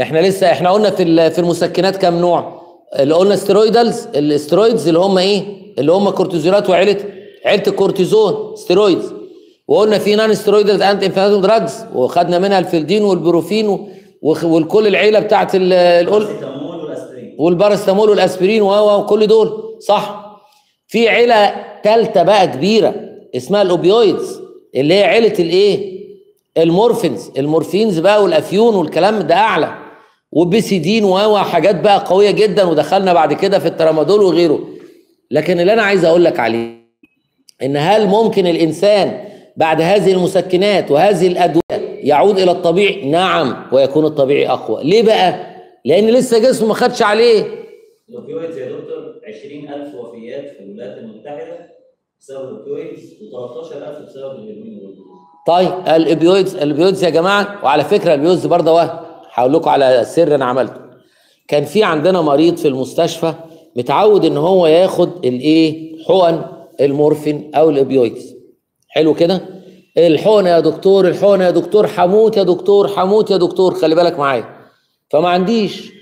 إحنا لسه إحنا قلنا في في المسكنات كام نوع؟ اللي قلنا steroidals ال steroids اللي هم إيه؟ اللي هم كورتيزونات وعيلة عيلة الكورتيزون steroids. وقلنا في non steroidals anti inflammatory drugs وخدنا منها الفلدين والبروفين وكل العيلة بتاعت ال- القل والباراسيتامول والأسبرين. وكل دول. صح. في عيلة ثالثه بقى كبيرة اسمها ال opioids اللي هي عيلة الإيه؟ ال morphines. ال morphines بقى والأفيون والكلام ده أعلى. وبيثيدين و و حاجات بقى قوية جدا ودخلنا بعد كده في الترامادول وغيره. لكن اللي أنا عايز أقول لك عليه إن هل ممكن الإنسان بعد هذه المسكنات وهذه الأدوية يعود إلى الطبيعي؟ نعم ويكون الطبيعي أقوى. ليه بقى؟ لأن لسه جسمه ما خدش عليه. ال opioids يا دكتور 20000 وفيات في الولايات المتحدة بسبب ال opioids و13000 بسبب والجلوكوز طيب ال opioids ال opioids يا جماعة وعلى فكرة ال opioids برضه وهم. هقول لكم على سر أنا عملته. كان في عندنا مريض في المستشفى متعود ان هو ياخد الايه؟ حقن المورفين أو ال opioids حلو كده؟ الحقن يا دكتور الحقن يا دكتور حموت يا دكتور حموت يا دكتور خلي بالك معايا. فما عنديش.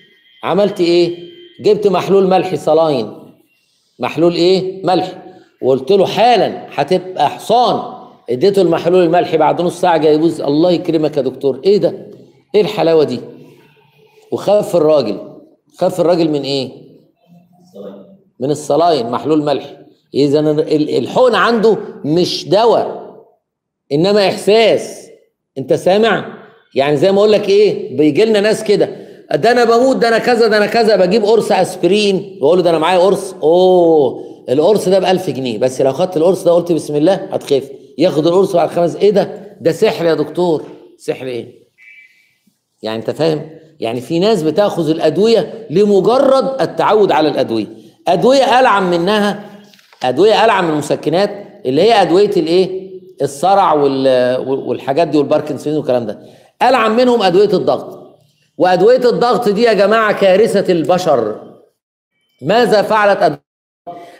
عملت إيه؟ جبت محلول ملح صلاين محلول إيه؟ ملح وقلت له حالا هتبقى حصان. اديته المحلول الملحي بعد نص ساعة جاي يبوظ. الله يكرمك يا دكتور. إيه ده؟ إيه الحلاوة دي؟ وخاف الراجل. خاف الراجل من إيه؟ من الصلاين محلول ملح. إذا ال- الحقن عنده مش دواء إنما إحساس. أنت سامع؟ يعني زي ما أقول لك إيه بيجي لنا ناس كده ده أنا بموت ده أنا كذا ده أنا كذا بجيب قرص أسبرين. بقول له ده أنا معايا قرص. أوه القرص ده ب 1000 جنيه. بس لو خدت القرص ده قلت بسم الله هتخف. ياخد القرص بعد خمس إيه ده؟ ده سحر يا دكتور. سحر إيه؟ يعني انت فاهم؟ يعني في ناس بتاخذ الأدوية لمجرد التعود على الأدوية. أدوية ألعن منها أدوية ألعن من المسكنات اللي هي أدوية الإيه؟ الصرع وال- والحاجات دي والباركنسون والكلام ده. ألعن منهم أدوية الضغط. وأدوية الضغط دي يا جماعة كارثة البشر. ماذا فعلت أدوية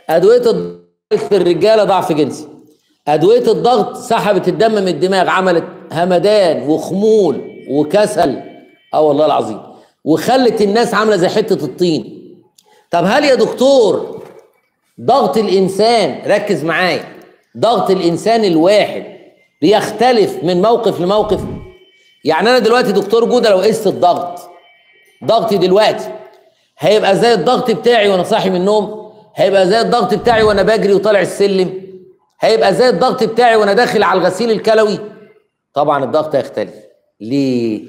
أدوية الضغط في الرجالة ضعف جنسي. أدوية الضغط سحبت الدم من الدماغ عملت همدان وخمول وكسل. آه والله العظيم. وخلت الناس عاملة زي حتة الطين. طب هل يا دكتور ضغط الإنسان ركز معايا ضغط الإنسان الواحد بيختلف من موقف لموقف؟ يعني أنا دلوقتي دكتور جودة لو قست الضغط ضغطي دلوقتي هيبقى زي الضغط بتاعي وأنا صاحي من النوم هيبقى زي الضغط بتاعي وأنا بجري وطالع السلم هيبقى زي الضغط بتاعي وأنا داخل على الغسيل الكلوي. طبعا الضغط هيختلف. ليه؟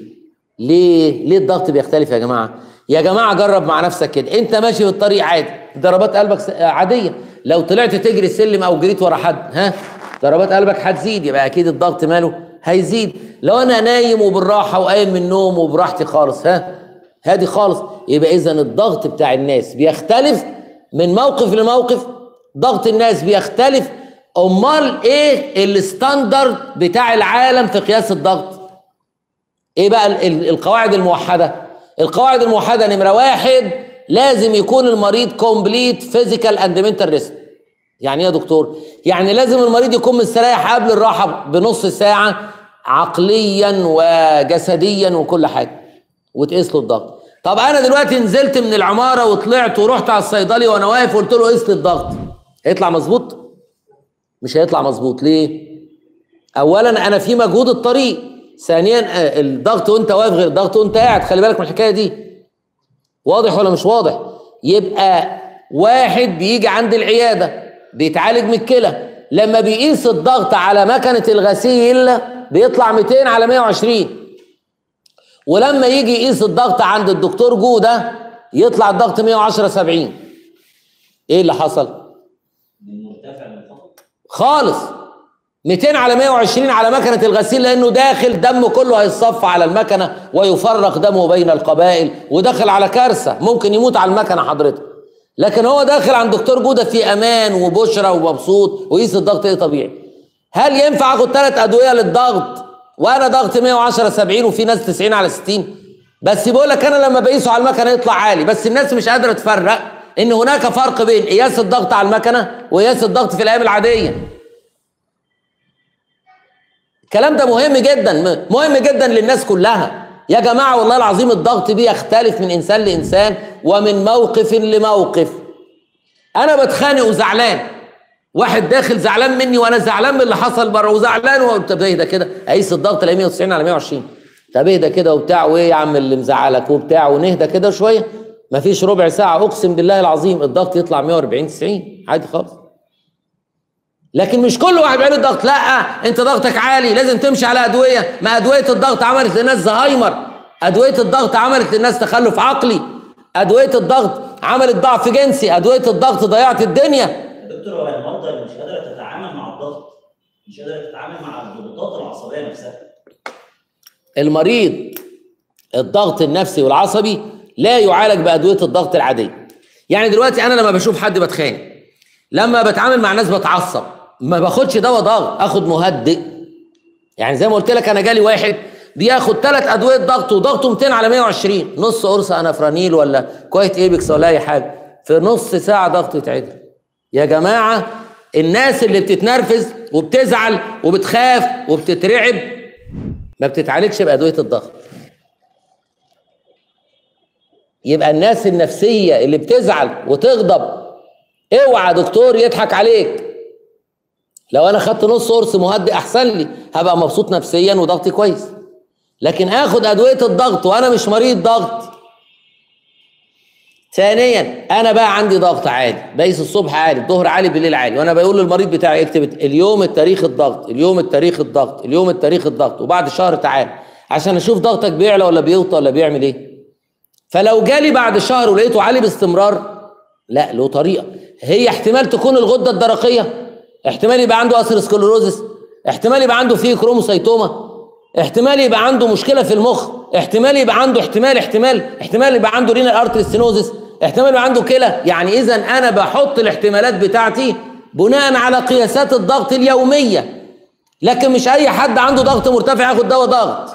ليه ليه الضغط بيختلف يا جماعة؟ يا جماعة جرب مع نفسك كده. انت ماشي في الطريق عادي. ضربات قلبك عادية. لو طلعت تجري السلم أو جريت ورا حد ها؟ ضربات قلبك هتزيد. يبقى أكيد الضغط ماله هيزيد. لو أنا نايم وبالراحة وقايم من النوم وبراحتي خالص ها؟ هادي خالص. يبقى اذا الضغط بتاع الناس بيختلف من موقف لموقف. ضغط الناس بيختلف. امال إيه الستاندرد بتاع العالم في قياس الضغط؟ إيه بقى ال- ال- القواعد الموحدة؟ القواعد الموحدة نمره واحد لازم يكون المريض complete physical and mental rest يعني إيه يا دكتور؟ يعني لازم المريض يكون مستريح قبل الراحة بنص ساعة عقليا وجسديا وكل حاجة. وتقيس له الضغط. طب أنا دلوقتي نزلت من العمارة وطلعت ورحت على الصيدلي وأنا واقف قلت له قيس لي الضغط. هيطلع مظبوط؟ مش هيطلع مظبوط. ليه؟ اولا أنا في مجهود الطريق. ثانيا آه، الضغط وانت واقف غير الضغط وانت قاعد. خلي بالك من الحكاية دي. واضح ولا مش واضح؟ يبقى واحد بيجي عند العيادة بيتعالج من الكلى. لما بيقيس الضغط على مكنة الغسيل بيطلع 200 على 120 ولما يجي يقيس الضغط عند الدكتور جودة يطلع الضغط 110 70 إيه اللي حصل؟ خالص. 200 على 120 على مكنة الغسيل لأنه داخل دمه كله هيصفى على المكنة ويفرق دمه بين القبائل وداخل على كارثة. ممكن يموت على المكنة حضرتك. لكن هو داخل عند دكتور جودة في أمان وبشرة ومبسوط ويقيس الضغط إيه طبيعي. هل ينفع آخد ثلاث أدوية للضغط؟ وأنا ضغط 110 70 وفي ناس 90 على 60 بس بيقول لك أنا لما بقيسه على المكنة يطلع عالي. بس الناس مش قادرة تفرق إن هناك فرق بين قياس الضغط على المكنة وقياس الضغط في الأيام العادية. الكلام ده مهم جدا مهم جدا للناس كلها. يا جماعة والله العظيم الضغط بيختلف من إنسان لإنسان ومن موقف لموقف. أنا بتخانق وزعلان. واحد داخل زعلان مني وأنا زعلان من اللي حصل بره وزعلان و- طب ده كده؟ أقيس الضغط الاقيه 190 على 120 طب ده كده وبتاع؟ وإيه يا عم اللي مزعلك وبتاع؟ ونهدى كده شوية. مفيش ربع ساعة أقسم بالله العظيم الضغط يطلع 140 90 عادي خالص. لكن مش كل واحد بيعمل الضغط لا انت ضغطك عالي لازم تمشي على أدوية. ما أدوية الضغط عملت للناس زهايمر. أدوية الضغط عملت للناس تخلف عقلي. أدوية الضغط عملت ضعف جنسي. أدوية الضغط ضيعت الدنيا. يا دكتور هو المرضى اللي مش قادرة تتعامل مع الضغط. مش قادرة تتعامل مع الضغوطات العصبية نفسها. المريض الضغط النفسي والعصبي لا يعالج بأدوية الضغط العادية. يعني دلوقتي أنا لما بشوف حد بتخانق لما بتعامل مع ناس بتعصب ما باخدش دواء ضغط آخد مهدئ. يعني زي ما قلت لك أنا جالي واحد بياخد ثلاث أدوية ضغط وضغطه 200 على 120 نص قرص انافرانيل ولا كويت ايبكس ولا أي حاجة. في نص ساعة ضغطه يتعدل. يا جماعة الناس اللي بتتنرفز وبتزعل وبتخاف وبتترعب ما بتتعالجش بأدوية الضغط. يبقى الناس النفسية اللي بتزعل وتغضب اوعى دكتور يضحك عليك. لو أنا خدت نص قرص مهدئ احسن لي هبقى مبسوط نفسيا وضغطي كويس. لكن اخد ادوية الضغط وأنا مش مريض ضغط. ثانيا أنا بقى عندي ضغط عالي بقيس الصبح عالي الظهر عالي بالليل عالي. وأنا بقول للمريض بتاعي اكتب اليوم التاريخ الضغط اليوم التاريخ الضغط اليوم التاريخ الضغط وبعد شهر تعال عشان أشوف ضغطك بيعلى ولا بيوطى ولا بيعمل إيه. فلو جالي بعد شهر ولقيته عالي باستمرار لا له طريقة. هي احتمال تكون الغدة الدرقية. احتمال يبقى عنده atherosclerosis احتمال يبقى عنده pheochromocytoma. احتمال يبقى عنده مشكلة في المخ. احتمال يبقى عنده احتمال احتمال. احتمال يبقى عنده renal artery stenosis احتمال يبقى عنده كلى. يعني إذا أنا بحط الاحتمالات بتاعتي بناء على قياسات الضغط اليومية. لكن مش أي حد عنده ضغط مرتفع ياخد دواء ضغط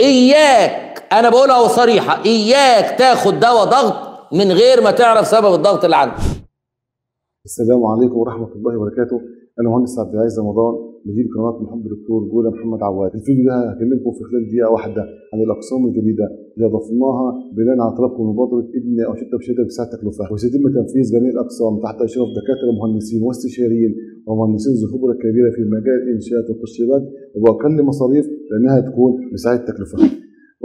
إياك أنا بقولها صريحه إياك تاخد دواء ضغط من غير ما تعرف سبب الضغط اللي عندك. السلام عليكم ورحمة الله وبركاته. أنا مهندس عبد العزيز رمضان مدير قناة محب الدكتور جولة محمد عواد. الفيديو ده هكلمكم في خلال دقيقة واحدة عن الأقسام الجديدة اللي ضفناها بناء على طلبكم مبادرة ابن شدة بشدة بسعر تكلفة. وسيتم تنفيذ جميع الأقسام تحت إشراف دكاترة مهندسين واستشاريين ومهندسين ذو خبرة كبيرة في مجال الإنشاءات والتشطيبات وبأقل مصاريف لأنها تكون بسعر التكلفة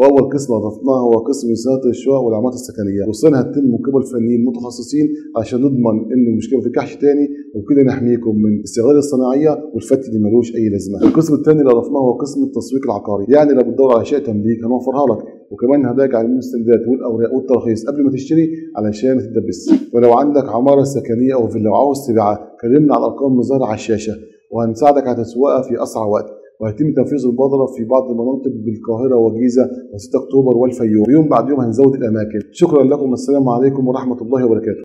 واول قسم اضفناه هو قسم صيانه الشقق والعمارات السكنية. والصيانه هتتم من قبل فنيين متخصصين عشان نضمن ان المشكلة ما ترجعش تاني وكده نحميكم من استغلال الصناعية والفت اللي ملوش أي لازمة. القسم الثاني اللي اضفناه هو قسم التسويق العقاري. يعني لو بتدور على شيء تمليك هنوفرها لك. وكمان هنراجع المستندات والأوراق والتراخيص قبل ما تشتري علشان ما ولو عندك عمارة سكنية أو فيلا وعاوز تبيعها كلمنا على الارقام المظهره على الشاشة. وهنساعدك على تسويقها في أسرع وقت. وهيتم تنفيذ المبادرة في بعض المناطق بالقاهرة والجيزة و6 أكتوبر والفيوم. ويوم بعد يوم هنزود الأماكن. شكرا لكم. والسلام عليكم ورحمة الله وبركاته.